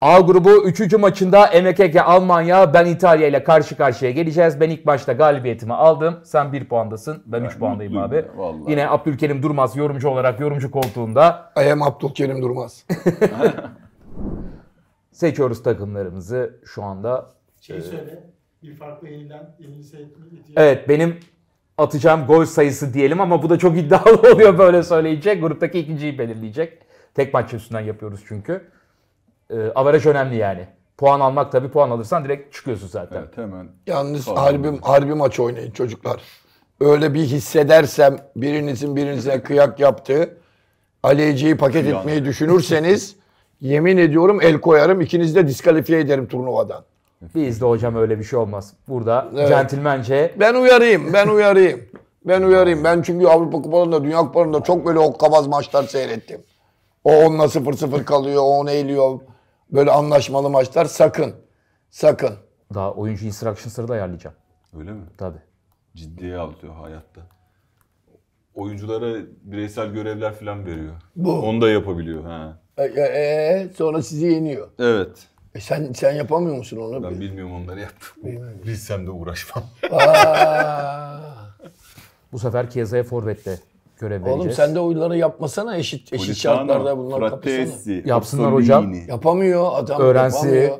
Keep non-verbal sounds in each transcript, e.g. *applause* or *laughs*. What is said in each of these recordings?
A grubu 3. maçında MKK Almanya, ben İtalya ile karşı karşıya geleceğiz. Ben ilk başta galibiyetimi aldım. Sen 1 puandasın. Ben 3 puandayım abi. ya, vallahi. Yine Abdülkerim Durmaz yorumcu olarak yorumcu koltuğunda. I am Abdülkerim Durmaz. *laughs* Seçiyoruz takımlarımızı şu anda. Şeyi söyle. Bir farklı yeniden yenili seyretmeyi Evet benim atacağım gol sayısı diyelim ama bu da çok iddialı *laughs* oluyor böyle söyleyince. Gruptaki ikinciyi belirleyecek. Tek maç üstünden yapıyoruz çünkü. Ee, averaj önemli yani. Puan almak tabii puan alırsan direkt çıkıyorsun zaten. Evet hemen. Yalnız harbi, harbi maç oynayın çocuklar. Öyle bir hissedersem birinizin birinize kıyak yaptığı aleyciyi paket Kıyak. etmeyi düşünürseniz yemin ediyorum el koyarım. ikinizi de diskalifiye ederim turnuvadan. Bizde hocam öyle bir şey olmaz. Burada Evet. centilmence Ben uyarayım, ben uyarayım. Ben uyarayım. Ben çünkü Avrupa Kupalarında, Dünya Kupalarında çok böyle hokkabaz maçlar seyrettim. O onunla 0-0 kalıyor, o onu eğiliyor. Böyle anlaşmalı maçlar sakın. Sakın. daha oyuncu instructions'ları da ayarlayacağım. Öyle mi? Tabii. Ciddiye alıyor hayatta. Oyunculara bireysel görevler falan veriyor. Bu. Onu da yapabiliyor. Ha. E, e, e, sonra sizi yeniyor. Evet. E sen sen yapamıyor musun onu? Ben bilmiyorum onları yaptım. Bilsem de uğraşmam. Aa. Bu sefer Chiesa'ya forvette görev vereceğiz. Oğlum sen de oyunları yapmasana eşit eşit şartlarda bunları kapısana. Fratesi, Yapsınlar hocam. Yapamıyor adam Öğrensi. yapamıyor.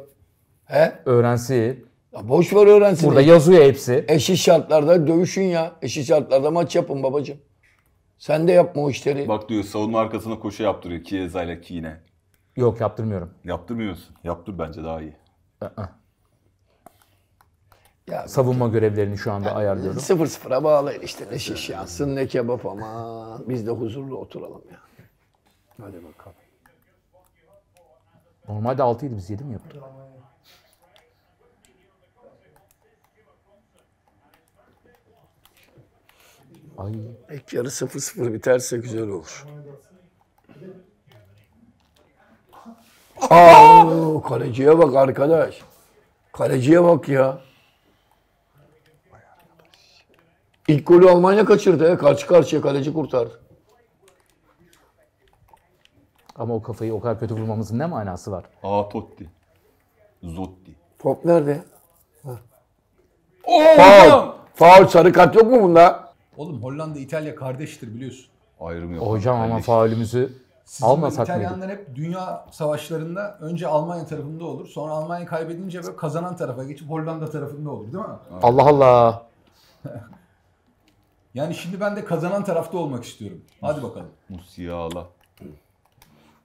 He? Öğrensi. Ya boş ver öğrensin. Burada yazıyor hepsi. Eşit şartlarda dövüşün ya. Eşit şartlarda maç yapın babacığım. Sen de yapma o işleri. Bak diyor savunma arkasına koşu yaptırıyor Chiesa ile Kine. Yok yaptırmıyorum. Yaptırmıyorsun. Yaptır bence daha iyi. Aa. Ya Savunma görevlerini şu anda ayarlıyorum. sıfır sıfıra bağlayın işte ne şiş yansın ne kebap ama biz de huzurlu oturalım ya. Hadi bakalım. Normalde 6 idi biz 7 mi yaptık? Ay. İlk yarı 0-0 biterse güzel olur. Aa, kaleciye bak arkadaş. Kaleciye bak ya. İlk golü Almanya kaçırdı. ya. Karşı karşıya kaleci kurtardı. Ama o kafayı o kadar kötü vurmamızın ne manası var? Aa Totti. Zotti. Top nerede? Oo! Faul. Faul sarı kart yok mu bunda? Oğlum Hollanda İtalya kardeştir biliyorsun. Ayrım yok. Hocam ama Kardeş. faulümüzü Sizin almasak mıydık? İtalyanlar hep dünya savaşlarında önce Almanya tarafında olur. Sonra Almanya kaybedince böyle kazanan tarafa geçip Hollanda tarafında olur değil mi? Allah Allah. *laughs* Yani şimdi ben de kazanan tarafta olmak istiyorum. Hadi bakalım. Musiala.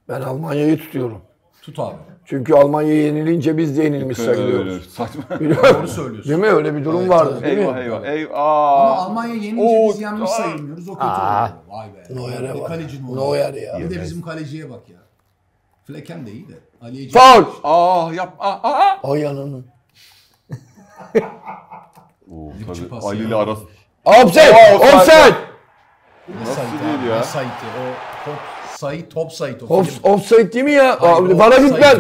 Ben Almanya'yı tutuyorum. Tut abi. Çünkü Almanya yenilince biz de yenilmiş sayılıyoruz. saçma. Doğru söylüyorsun. Değil mi? Öyle bir durum vardı değil eyvah mi? eyvah eyvah. Ama Aa. Almanya yenince Oo, biz yenmiş aa. sayılmıyoruz. O kötü Aa. oluyor. Vay be. Bir bak. kaleci. Neuer ya. Bir de bizim kaleciye bak ya. Flecken de iyi de. Ali'ye Faul. Aa yap. Aa aa. Ay ananı. Oo, Dipçi tabii Ali ile arası. Offside! Aa, offside. Offside! Nasıl değil ya? Sayı o top sayı top sayı top. Off, offside değil mi ya? Hayır, Abi, bana git ver.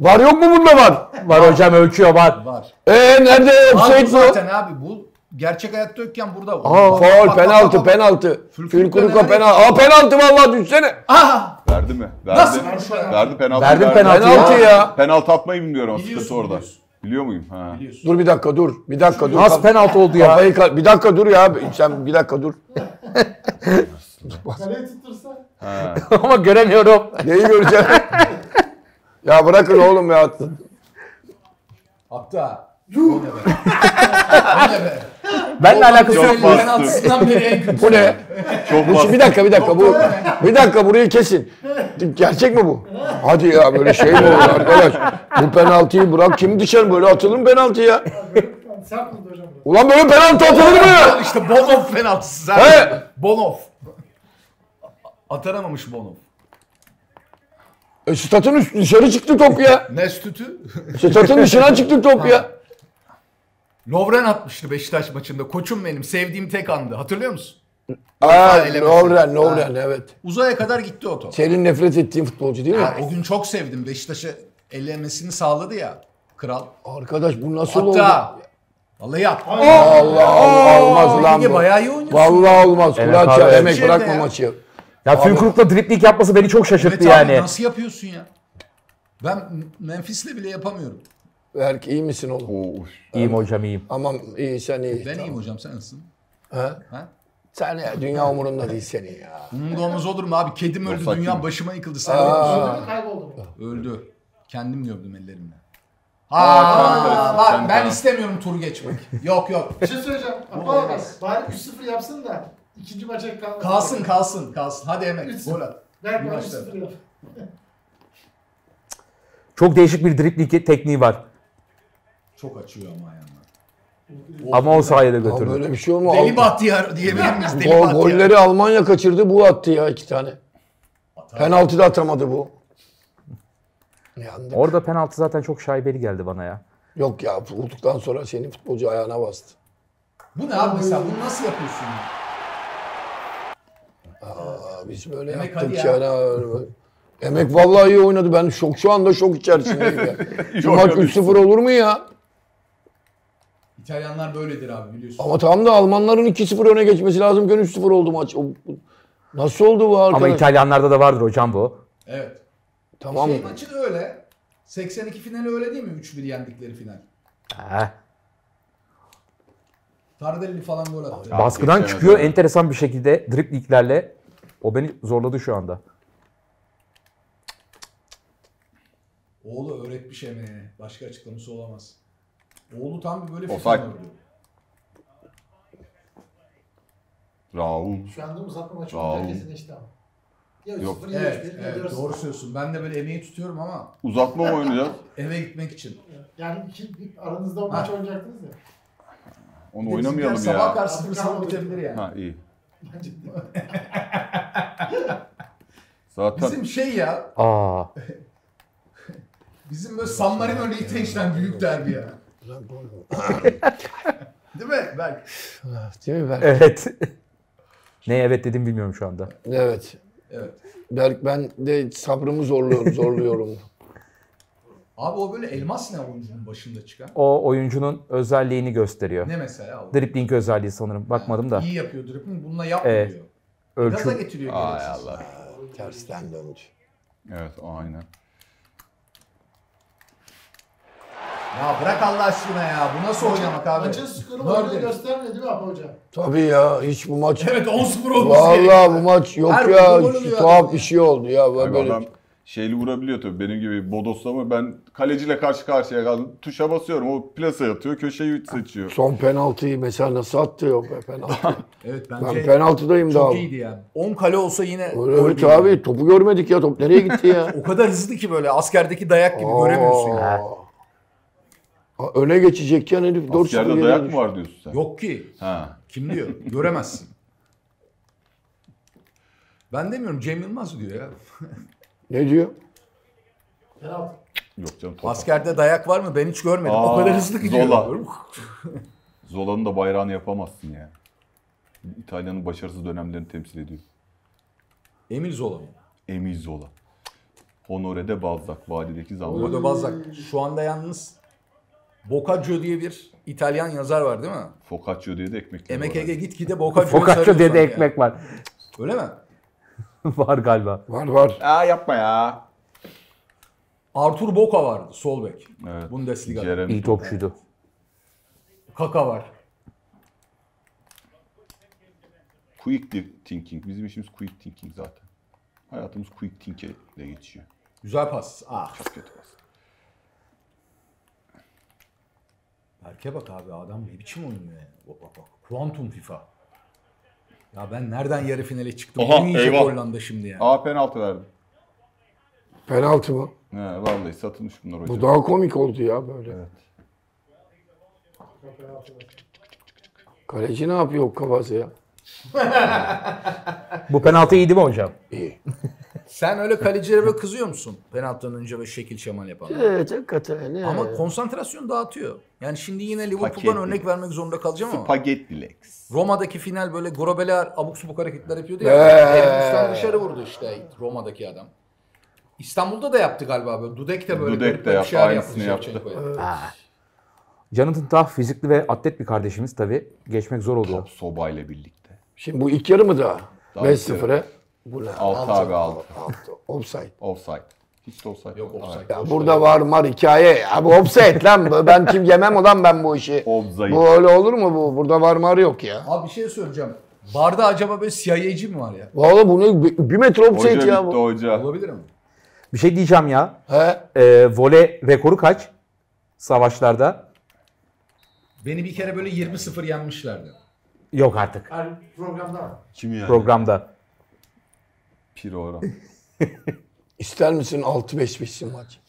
Var yok mu bunda var? Var hocam ölçüyor var. var. Eee nerede offside bu zaten abi bu gerçek hayatta yokken burada. Aa, Bak, faul, bak, penaltı, bak, bak. penaltı. Fülkuruka penaltı. Aa penaltı vallahi düşsene. Aha! Verdi mi? Verdi. Nasıl verdi? Verdi penaltı. Verdim verdi. penaltı. Penaltı ya. Penaltı atmayı bilmiyorum. Sıkıntı orada. biliyorsun. Biliyor muyum? Ha. Biliyorsun. Dur bir dakika dur. Bir dakika dur. Nasıl penaltı oldu ya? Kafayı bir dakika dur ya. Sen bir dakika dur. Kaleye tuttursa ha. *laughs* Ama göremiyorum. Neyi göreceğim? *laughs* ya bırakın oğlum ya. Hatta. O ne be? o ne be? *laughs* Benle alakası Çok yok. bastı. Penaltısından beri en kötü. Bu ne? Çok Bu, bir dakika bir dakika bu. Bir dakika burayı kesin. Gerçek mi bu? Hadi ya böyle şey mi olur arkadaş? Bu penaltıyı bırak kim dışarı böyle atılır mı penaltı ya? sert vurdu hocam. Ulan böyle penaltı atılır mı? İşte Bonov penaltısı He. zaten. Bonov. Ataramamış Bonov. E, statın üst dışarı çıktı top ya. Ne stütü? Statın dışına çıktı top ya. Lovren atmıştı Beşiktaş maçında. Koçum benim. Sevdiğim tek andı. Hatırlıyor musun? Aa. Lovren, Lovren evet. Uzaya kadar gitti o top. Senin nefret ettiğin futbolcu değil mi? Ha, o gün çok sevdim. Beşiktaş'ı ellemesini sağladı ya. Kral. Arkadaş bu nasıl oldu? Hatta. Vallahi yap. Allah Allah olmaz lan bu. bayağı iyi oynuyorsun. Vallahi olmaz. Evet Kulaç abi, ya evet. emek Şeyde bırakma ya. maçı. Ya Fülkuruk'la dripling yapması beni çok şaşırttı Evet abi yani. nasıl yapıyorsun ya? Ben Memphis'le bile yapamıyorum. Berk iyi misin oğlum? Oo. İyiyim hocam iyiyim. Aman iyi sen iyi. Ben tamam. iyiyim hocam sen nasılsın? Ha? Ha? Sen ya dünya umurunda değil senin ya. Umurumda olmaz olur mu abi? Kedim öldü, Offside dünya başıma yıkıldı. Sen? Öldü kayboldu? Öldü. Kendim gördüm ellerimle. Aa, bak ben istemiyorum tur geçmek. yok yok. Bir şey söyleyeceğim. Bu Ama olmaz. bari 3-0 yapsın da ikinci maça kalmasın. Kalsın kalsın kalsın. Hadi Emek gol at. Ver bari maçta. 3-0 yap. Çok değişik bir dripling tekniği var. Çok açıyor ama ayağını. Ama o sayede götürdü. böyle bir şey olma. Deli Bahtiyar diyebilir miyiz? Deli Bahtiyar. golleri Almanya kaçırdı bu attı ya iki tane. Penaltı da atamadı bu. Yandık. Orada penaltı zaten çok şaibeli geldi bana ya. Yok ya vurduktan sonra senin futbolcu ayağına bastı. Bu ne abi mesela? Bunu nasıl yapıyorsun ya? Aa, biz böyle Emek yaptık ya. yani. Emek vallahi iyi oynadı. Ben şok şu anda şok içerisindeyim ya. *laughs* Şu maç 3-0 olur mu ya? İtalyanlar böyledir abi biliyorsun. Ama tam da Almanların 2-0 öne geçmesi lazımken 3-0 oldu maç. Nasıl oldu bu arkadaş? Ama İtalyanlarda da vardır hocam bu. Evet. Tamam. Şey maçı da öyle. 82 finali öyle değil mi? 3-1 yendikleri final. Heh. Tardelli falan gol attı. Baskıdan çıkıyor öyle. enteresan bir şekilde driplinglerle. O beni zorladı şu anda. Oğlu öğretmiş emeğini. Başka açıklaması olamaz. Oğlu tam bir böyle. FIFA ördü. Raul. Şu anda uzatma maçı olacak oğlum. kesinleşti ama. Ya 3-0 Yok. ya 3-1 Evet, ya evet 4-0. doğru söylüyorsun. Ben de böyle emeği tutuyorum ama Uzatma mı oynayacağız? *laughs* eve gitmek için. Yani iki, aranızda o maç oynayacaktınız ya. Onu Bir oynamayalım Sabah ya. karşı 0-0 bitebilir yani. Ha iyi. Bence *laughs* de. Zaten Bizim şey ya, Aa. *laughs* bizim böyle San Marino Liechtenstein büyük derbi ya. Değil mi? Berk? Değil mi Berk? Evet. ne evet *laughs* dedim bilmiyorum şu anda. Evet. Evet. Berk ben de sabrımı zorluyorum, zorluyorum. *laughs* Abi o böyle elmas ne oyuncunun başında çıkan? O oyuncunun özelliğini gösteriyor. Ne mesela o? Dribbling özelliği sanırım. Bakmadım da. İyi yapıyor dribbling. Bununla yapmıyor. Evet. Gaza Ölçü. getiriyor Ay gereksiz. Allah. Tersten döndü. Evet aynen. Ya bırak Allah aşkına ya. Bu nasıl oynamak abi? Maçın skoru göstermiyor değil mi Apo Hocam? Tabii ya hiç bu maç... Evet 10-0 olması Vallahi gerekiyor. bu maç yok Her ya. oluyor Tuhaf adam bir ya. şey oldu ya. Abi Böyle adam şeyli vurabiliyor tabii benim gibi bodoslama. Ben kaleciyle karşı karşıya kaldım. Tuşa basıyorum. O plase atıyor. Köşeyi seçiyor. son penaltıyı mesela nasıl attı yok be penaltı. *laughs* Evet ben bence penaltıdayım daha. çok iyiydi yani. 10 kale olsa yine evet abi yani. topu görmedik ya. Top nereye gitti ya? *laughs* O kadar hızlı ki böyle askerdeki dayak gibi göremiyorsun yani. Öne geçecekken herif 4 Askerde dayak mı var diyorsun sen? Yok ki. Ha. Kim diyor? Göremezsin. Ben demiyorum Cem Yılmaz diyor ya. Ne diyor? Penaltı. Yok canım. top. Askerde dayak var mı? Ben hiç görmedim. o Aa, kadar hızlı gidiyor. Zola. Zola'nın da bayrağını yapamazsın ya. İtalya'nın başarısız dönemlerini temsil ediyor. Emil Zola mı? Emil Zola. Honore de Balzac. Vadideki zaman. Orada Balzac. Şu anda yalnız Boccaccio diye bir İtalyan yazar var değil mi? Focaccia diye de ekmek. Var. Ege *laughs* gitgide Boccaccio'yu Focaccia sarıyor diye de ekmek var. Öyle mi? *laughs* var galiba. Var var. Aa yapma ya. Artur Boca vardı sol bek. Evet. Bundesliga'da. Jeremy. İyi topçuydu. Kaka var. Quick thinking. Bizim işimiz quick thinking zaten. Hayatımız quick think'e de geçiyor. Güzel pas. Ah. Çok kötü pas. Berke bak abi adam ne biçim oynuyor ya. Bak bak bak. Quantum FIFA. Ya ben nereden yarı finale çıktım? Oha, Bunu yiyecek eyvah. Hollanda şimdi ya. Aa penaltı verdi. Penaltı mı? He vallahi satılmış bunlar hocam. Bu daha komik oldu ya böyle. Penaltı. Kaleci ne yapıyor o kafası ya? Bu penaltı iyi değil mi hocam? İyi. *laughs* Sen öyle kalecilere böyle kızıyor musun? Penaltıdan önce böyle şekil şemal yapan. Evet hakikaten. Ne? Ama konsantrasyon dağıtıyor. Yani şimdi yine Liverpool'dan örnek vermek zorunda kalacağım ama. Spaghetti legs. Roma'daki final böyle Grobeler abuk subuk hareketler yapıyordu ya. Ee. Dışarı vurdu işte Roma'daki adam. İstanbul'da da yaptı galiba böyle. Dudek de böyle Dudek de bir yaptı, şeyler aynısını yaptı yaptı. Shevchenko'ya. Jonathan Tah fizikli ve atlet bir kardeşimiz tabii. Geçmek zor oluyor. Top sobayla birlikte. Şimdi bu ilk yarı mı daha? Daha 5-0'e. Bu ne? Altı abi, altı. Altı. Offside. Offside. Hiç de offside. Yok offside. Ya burada var mar hikaye. Ya bu offside lan. Ben kim yemem olan ben bu işi. *laughs* Offside. Bu öyle olur mu bu? Burada var mar yok ya. Abi bir şey söyleyeceğim. Barda acaba böyle CIA'ci mi var ya? Valla bu ne? Bir, metre Hoca offside ya bitti bu. hoca. Olabilir mi? Bir şey diyeceğim ya. He? Ee, voley rekoru kaç? Savaşlarda. Beni bir kere böyle 20-0 yenmişlerdi. Yok artık Her programda var. Kim yani? programda. Oran. *laughs* İster misin 6-5 bitsin maç?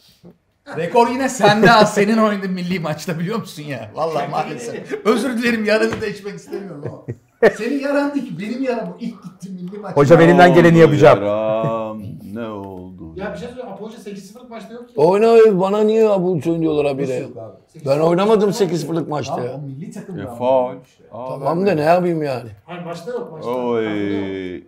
Rekor yine sende az senin oynadığın milli maçta biliyor musun ya? Vallahi maalesef. Özür dilerim yaranı da içmek istemiyorum ama. *laughs* Senin yaran değil ki benim yaram bu. İlk gittiğim milli maç. Hocam elimden geleni yapacağım. yaram? *laughs* Ne oldu? Ya bir şey söyleyeyim. Apo Hoca 8-0'lık maçta yok ki. Oyna bana niye bu söylüyorlar habire? yok abi? Ben oynamadım 8-0'lık maçta Tamam, ya. milli takım E, faul. Tamam da ne yapayım yani? Hayır maçta yok maçta. Oy.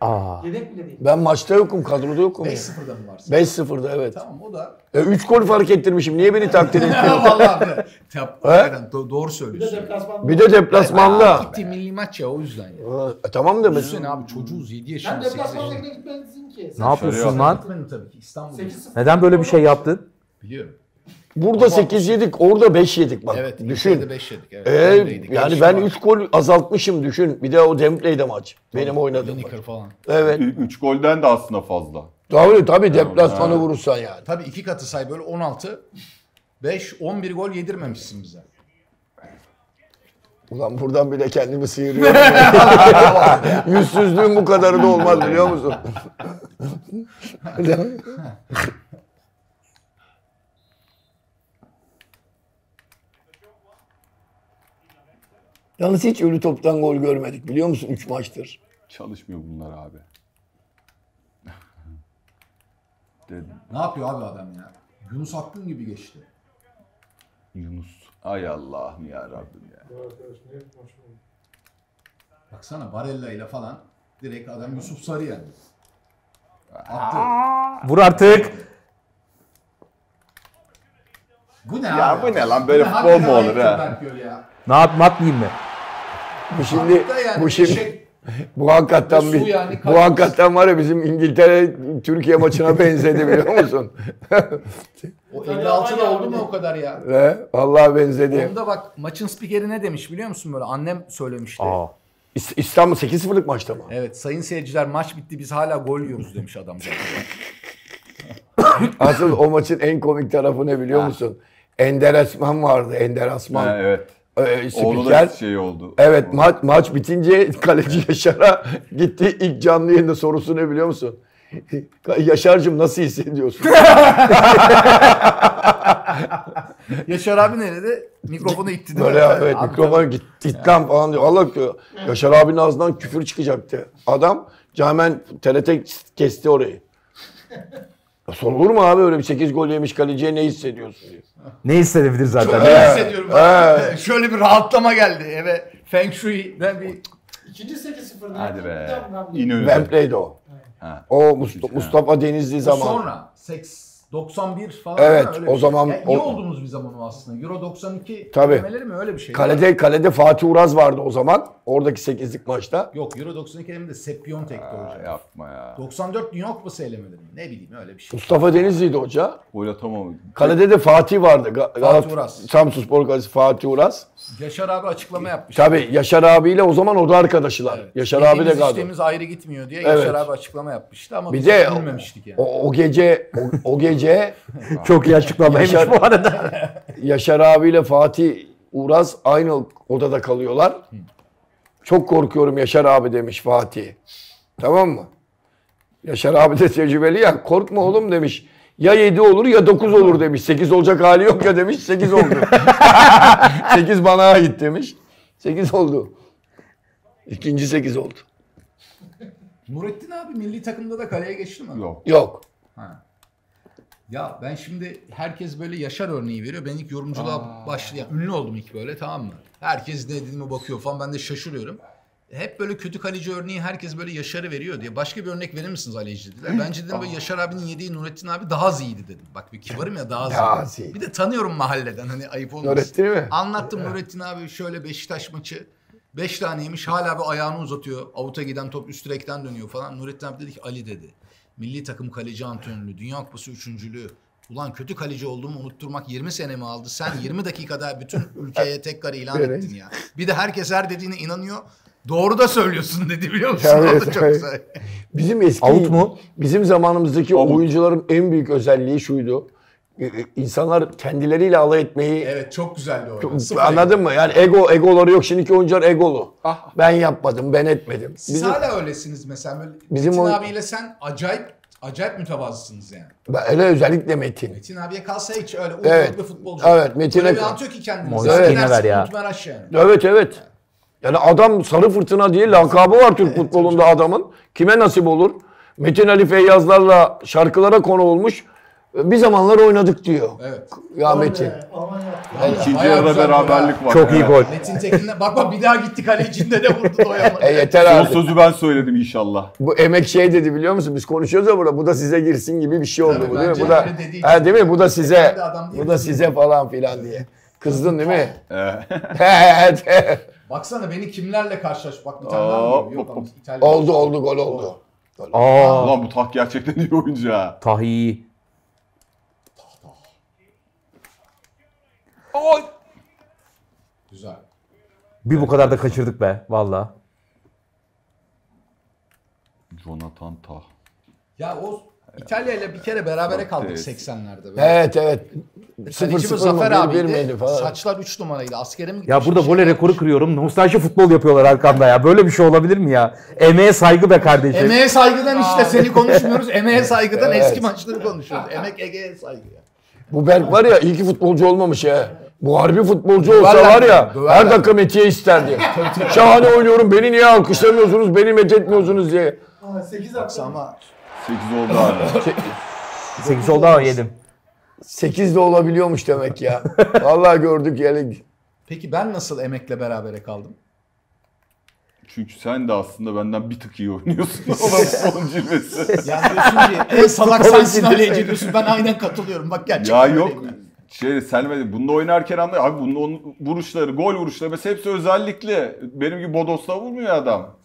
Aa. Yedek bile değil. Ben maçta yokum, kadroda yokum ya. 5-0'da mı varsın? 5-0'da evet. Tamam o da. E, 3 gol fark ettirmişim. Niye beni takdir *laughs* etmiyorsun? Vallahi abi. Tap, *laughs* hakikaten do- doğru Bir de söylüyorsun. deplasmanda. Bir de deplasmanda. Gitti milli maç ya o yüzden ya. E, tamam da Düşünsene mesela. abi çocuğuz 7 Sen yaşında 8 deplasmanda yaşında. yine gitmelisin ki. Ne yapıyorsun lan? Gitmedim tabii ki İstanbul'da. 8-0. Neden böyle bir şey yaptın? Biliyorum. Burada 8 yedik, orada 5 yedik bak. Evet. düşün. 5 yedik. Evet. Ee, yani ben var. 3 gol azaltmışım düşün. Bir de o Demplay'de maç. Benim oynadığım maç. Falan. Evet. 3 golden de aslında fazla. Tabii tabii deplasmanı vurursan yani. Tabii iki katı say böyle 16. 5, 11 gol yedirmemişsin bize. Ulan buradan bile kendimi sıyırıyorum. *laughs* Yüzsüzlüğün bu kadarı da olmaz biliyor musun? *laughs* Yalnız hiç ölü toptan gol görmedik biliyor musun 3 maçtır. Çalışmıyor bunlar abi. *laughs* Dedim. Ne yapıyor abi adam ya? Yunus Akgün gibi geçti. Yunus. Ay Allah'ım ya Rabbim ya. Ne? Baksana Barella ile falan direkt adam Yusuf Sarı yani. Attı. Vur artık. Bu ne Ya abi? bu ne lan? Böyle ne? futbol mu olur ha? Berköy ya. Ne yapayım atmayayım mı? Bu şimdi yani bu şimdi eşek- *laughs* bu hakikaten bir yani bu hakikaten var ya bizim İngiltere Türkiye maçına *laughs* benzedi biliyor musun? O İtalya 56'da Almanya oldu mu o kadar ya? Ve vallahi benzedi. Onda bak maçın spikeri ne demiş biliyor musun böyle annem söylemişti. Aa. İs- İstanbul 8-0'lık maçta mı? Evet sayın seyirciler maç bitti biz hala gol yiyoruz demiş adam. *laughs* Asıl o maçın en komik tarafı ne biliyor musun? Ender Asman vardı. Ender Asman. Ha, evet. Ee, Oğlu spiker. da şey oldu. Evet maç maç bitince kaleci Yaşar'a gitti ilk canlı yayında sorusu ne biliyor musun? *laughs* Yaşar'cığım nasıl hissediyorsun? *laughs* Yaşar abi nerede? Mikrofonu itti değil Böyle mi? evet Abi mikrofon git, git lan falan diyor. Allah diyor. Yaşar abinin ağzından küfür çıkacaktı. Adam hemen TRT kesti orayı. Ya Sorulur mu abi öyle bir 8 gol yemiş kaleciye ne hissediyorsun diyor. Ne hissedebilir zaten? Ne hissediyorum ben. He. *laughs* Şöyle bir rahatlama geldi eve. Feng Shui'den bir İkinci 8-0'da. Hadi be. İnönü. Wembley'de o. Ha. O Must- Mustafa Denizli zaman. sonra. Seks 91 falan. Evet? Öyle o bir- zaman Ya iyi o- oldunuz bir zaman o aslında. Euro 92 Tabii. mi öyle bir şey? Kalede kalede Fatih Uraz vardı o zaman. Oradaki 8'lik maçta. Yok Euro 92 elemede Sepp Piontek'ti Aa, hocam. yapma ya. 94 Dünya Kupası elemeleri mi? Ne bileyim öyle bir şey. Mustafa Denizli'ydi hoca. Gol atamam. Kalede de Fatih vardı. Ga- Galat- Uraz. Samsun Spor Kalesi Fatih Uraz. Yaşar abi açıklama yapmış. Tabii Yaşar abiyle o zaman o da arkadaşlar. Yaşar abi de kaldı. içtiğimiz ayrı gitmiyor diye Evet. Yaşar abi açıklama yapmıştı ama Bir biz de bilmemiştik yani. o, o gece o, o gece *laughs* Çok iyi açıklamaymış Yaşar- bu arada. Yaşar abiyle Fatih Uraz aynı odada kalıyorlar. Çok korkuyorum Yaşar abi demiş Fatih. Tamam mı? Yaşar abi de tecrübeli ya. Korkma oğlum demiş. Ya 7 olur ya 9 olur demiş. 8 olacak hali yok ya demiş. 8 oldu. *laughs* 8 bana ait demiş. 8 oldu. İkinci 8 oldu. Nurettin abi milli takımda da kaleye geçti mi? Yok. Yok. Ha. Ya ben şimdi herkes böyle Yaşar örneği veriyor. Ben ilk yorumculuğa başladım. Ünlü oldum ilk böyle tamam mı? Herkes ne dediğime bakıyor falan. Ben de şaşırıyorum. Hep böyle kötü kaleci örneği herkes böyle Yaşar'ı veriyor diye. Başka bir örnek verir misiniz Aleyci dediler. Bence dedim böyle Yaşar abinin yediği Nurettin abi daha az iyiydi dedim. Bak bir kibarım ya daha az Daha iyiydi. az iyi. Bir de tanıyorum mahalleden hani ayıp olmasın. Nurettin mi? Anlattım Nurettin abi şöyle Beşiktaş maçı. Beş taneymiş hala bir ayağını uzatıyor. Avuta giden top üst direkten dönüyor falan. Nurettin abi dedi ki Ali dedi. Milli takım kaleci antrenörlüğü, Dünya Kupası üçüncülüğü. Ulan kötü kaleci olduğumu unutturmak 20 senemi aldı. Sen 20 dakikada bütün ülkeye tekrar ilan Evet. ettin ya. Bir de herkes her dediğine inanıyor. Doğru da söylüyorsun dedi biliyor musun? Evet, o da çok evet. güzel. Bizim eski Out mu? bizim zamanımızdaki Out. oyuncuların en büyük özelliği şuydu. Ee, e, İnsanlar kendileriyle alay etmeyi Evet çok güzeldi o. Çok- Sıfır anladın mı? Yani ego egoları yok. Şimdiki oyuncular egolu. Ah. Ben yapmadım, ben etmedim. Siz Bizim, hala öylesiniz mesela. Böyle Bizim Metin o- abiyle sen acayip acayip mütevazısınız yani. ben- hele özellikle Metin. Metin abiye kalsa hiç öyle Evet. evet. bir futbolcu. Evet, Metin'e Öyle bir atıyor ki kendini. Moise'ye Zannedersin ver ya. Yani. Evet evet. Yani adam sarı fırtına diye lakabı var Türk futbolunda adamın. Kime nasip olur? Metin Ali Feyyazlarla şarkılara konu olmuş. Bir zamanlar oynadık diyor. Evet. Ya Metin. İkinci Bayağı yarıda beraberlik var. Çok iyi gol. Metin Tekin'le bak bak bir daha gitti kalecinde de vurdu doyamadı. *laughs* E yeter Son abi. sözü ben söyledim inşallah. Bu emek şey dedi biliyor musun? Biz konuşuyoruz ya burada. Bu da size girsin gibi bir şey oldu Tabii, bu değil mi? Bu da ha, değil mi? Bu da size. Bu da size falan filan diye. Kızdın değil mi? *laughs* *laughs* Evet. Baksana beni kimlerle karşılaş. Bak bir tane daha mı? Yok oldu oldu gol oldu. Aa, Ulan bu tak gerçekten iyi oyuncu ha. Tahi. Güzel. Bir bu kadar da kaçırdık be valla. Jonathan Tah. Ya o İtalya ile bir kere berabere kaldık Evet. 80'lerde. Böyle. Evet evet. 0 Kalecimiz 0 mı Zafer 1 1 abiydi. miydi falan. Saçlar 3 numaraydı. Askere mi Ya gitmiş, burada bir şey voley yapmış. rekoru kırıyorum. Nostalji futbol yapıyorlar arkamda ya. Böyle bir şey olabilir mi ya? Emeğe saygı be kardeşim. Emeğe saygıdan işte seni konuşmuyoruz. Emeğe *laughs* saygıdan Evet. eski maçları konuşuyoruz. Emek Ege'ye saygı. ya. Bu Berk var ya iyi ki futbolcu olmamış ha. Bu harbi futbolcu olsa Döverler var ya döverler. her dakika Metiye isterdi. *laughs* Şahane oynuyorum beni niye alkışlamıyorsunuz beni methetmiyorsunuz diye. Ama 8 attı. Ama 8 oldu abi. *laughs* 8 oldu ama yedim. 8 de olabiliyormuş demek ya. Vallahi gördük yani. peki ben nasıl emekle berabere kaldım? Çünkü sen de aslında benden bir tık iyi oynuyorsun. *laughs* O da futbolun cilvesi. Yani diyorsun ki en salak sensin. Ali'ye diyorsun. Ben aynen katılıyorum. Bak gerçekten ya yok. öyleyim ben. Şey Selma bunda oynarken anlıyor. Abi bunun onun vuruşları, gol vuruşları mesela hepsi özellikle. Benim gibi Bodos'la vurmuyor adam.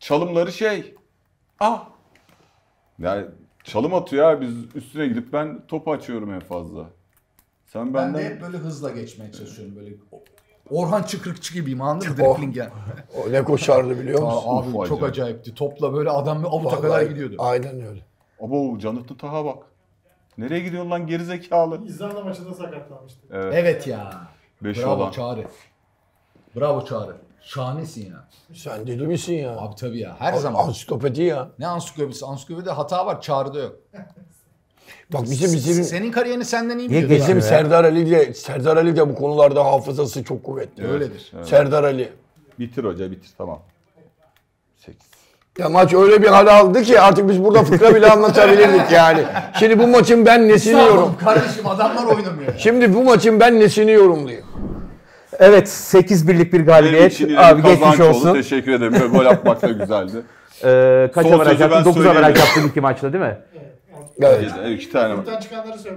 Çalımları şey. Ah. Yani çalım atıyor abi biz üstüne gidip ben top açıyorum en fazla. Sen Ben benden de hep böyle hızla geçmeye çalışıyorum. Böyle Orhan Çıkrıkçı gibiyim anladın mı? *laughs* Dribbling yani. O ne koşardı biliyor musun? Aa, abi Uf, çok acayip. acayipti. Topla böyle adam bir avuta kadar gidiyordu. Aynen öyle. Abo Jonathan Tah'a bak. Nereye gidiyorsun lan gerizekalı? İzlanda maçında sakatlanmıştı. Evet. Evet ya. 5 Bravo olan. Çağrı. Bravo Çağrı. Şahanesin ya. Sen deli misin ya? Abi tabii ya. Her zaman. Ansiklopedi ya. Ne ansiklopedisi? Ansiklopedide hata var. Çağrı'da yok. *laughs* Bak bizim bizim Senin kariyerini senden iyi Niye biliyordu. bizim. Serdar Ali de Serdar Ali de bu konularda hafızası çok kuvvetli. Öyledir. Serdar Ali. Bitir hoca bitir tamam. 8. Ya maç öyle bir hal aldı ki artık biz burada fıkra bile anlatabilirdik yani. Şimdi bu maçın ben nesini yorum. kardeşim adamlar oynamıyor. ya. Şimdi bu maçın ben nesini yorumlayayım. Evet 8 birlik bir galibiyet. Abi geçmiş kazanç oldu. olsun. Teşekkür ederim. Böyle gol atmak da güzeldi. *laughs* Ee, kaç Son averaj yaptın? ben 9 averaj yaptın iki maçta değil mi? Evet. Evet. iki tane. Gruptan çıkanları söyle.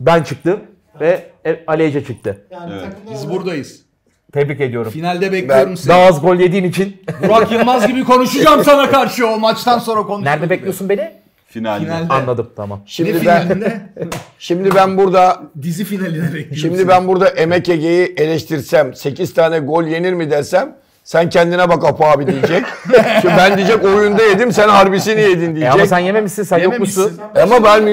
Ben çıktım ve e, Ali Ece çıktı. Yani Evet. Biz buradayız. Tebrik ediyorum. Finalde bekliyorum seni. Daha az gol yediğin için. Burak Yılmaz gibi konuşacağım sana karşı o maçtan sonra konuşuruz. Nerede bekliyorsun beni? Finalde. Finalde. Anladım tamam. Ne Şimdi ben finalinde? *laughs* şimdi ben burada Dizi finaline bekliyorum şimdi seni. ben burada Emek Ege'yi eleştirsem 8 tane gol yenir mi desem sen kendine bak Apo abi diyecek. *laughs* Şimdi ben diyecek oyunda yedim sen harbisini yedin E diyecek. ama sen yememişsin, sen Yememişsin. yokmuşsun. Ama ben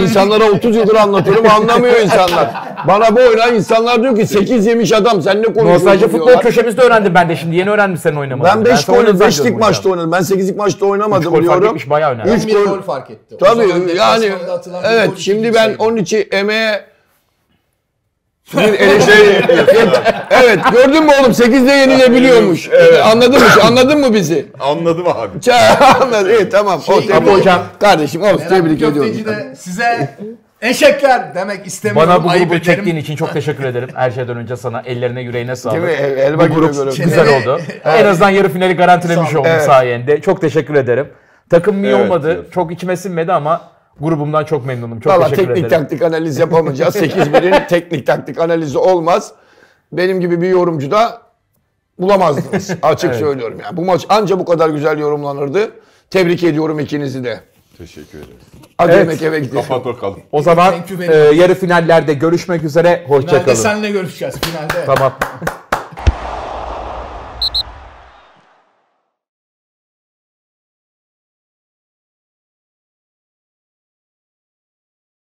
insanlara 30 yıldır anlatıyorum anlamıyor insanlar. Bana bu oynayan insanlar diyor ki 8 yemiş adam sen ne konuşuyorsun Nostalji futbol diyorlar. köşemizde öğrendim ben de şimdi. Yeni öğrendim senin oynamadığını. Ben 5 sana gol öyle 5'lik zannediyorum maçta oynadım. Ben 8'lik maçta oynamadım gol fark diyorum. etmiş bayağı önemli. Üç bir gol- gol fark etti. O Tabii zaman yani deplasmanda atılan bir evet şimdi ben sayılır. onun için emeğe bir eleştiri Evet gördün mü oğlum 8'de yenilebiliyormuş. Evet. Anladın mı? Anladın mı bizi? Anladım abi. Anladım. İyi tamam. O, Şey tebrik gibi hocam. Kardeşim olsun tebrik ediyorum. de size eşekler demek istemiyorum. Bana bu Ayıp grubu ederim. çektiğin için çok teşekkür ederim. Her şeyden önce sana ellerine yüreğine sağlık. Değil mi? El- elma Bu grup güzel oldu. En azından yarı finali garantilemiş Sağ ol. oldum Evet. sayende. Çok teşekkür ederim. Takım iyi Evet, olmadı. evet. Çok içime sinmedi ama grubumdan çok memnunum. Çok Valla teşekkür teknik ederim. taktik analiz yapamayacağız. *laughs* 8-1'in teknik taktik analizi olmaz. Benim gibi bir yorumcu da bulamazdınız. *laughs* Açık Evet. söylüyorum yani. Bu maç anca bu kadar güzel yorumlanırdı. Tebrik ediyorum ikinizi de. Teşekkür ederiz. Hadi Evet. yemek eve gidelim. Kapat bakalım. O zaman e, yarı finallerde görüşmek üzere. Finalde Hoşçakalın. seninle görüşeceğiz finalde. Tamam.